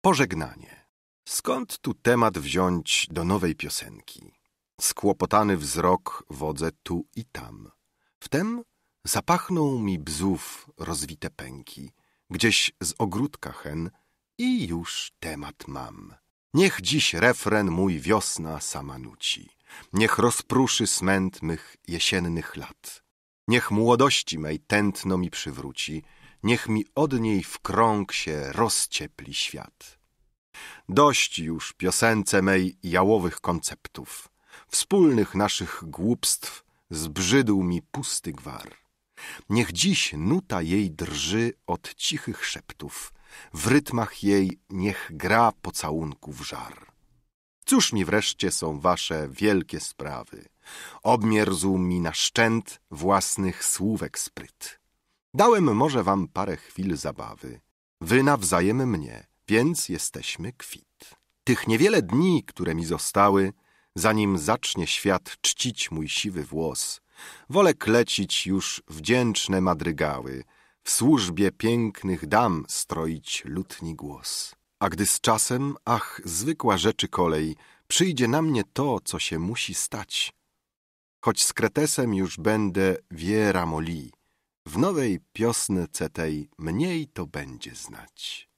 Pożegnanie. Skąd tu temat wziąć do nowej piosenki? Skłopotany wzrok wodzę tu i tam. Wtem zapachnął mi bzów rozwite pęki, gdzieś z ogródka hen i już temat mam. Niech dziś refren mój wiosna sama nuci, niech rozpruszy smęt mych jesiennych lat. Niech młodości mej tętno mi przywróci, niech mi od niej w krąg się rozciepli świat. Dość już piosence mej jałowych konceptów, wspólnych naszych głupstw zbrzydł mi pusty gwar. Niech dziś nuta jej drży od cichych szeptów, w rytmach jej niech gra pocałunków żar. Cóż mi wreszcie są wasze wielkie sprawy? Obmierzł mi na szczęt własnych słówek spryt. Dałem może wam parę chwil zabawy, wy nawzajem mnie, więc jesteśmy kwit. Tych niewiele dni, które mi zostały, zanim zacznie świat czcić mój siwy włos, wolę klecić już wdzięczne madrygały, w służbie pięknych dam stroić lutni głos. A gdy z czasem, ach, zwykła rzeczy kolej, przyjdzie na mnie to, co się musi stać. Choć z kretesem już będę wiera w nowej piosnece tej mniej to będzie znać.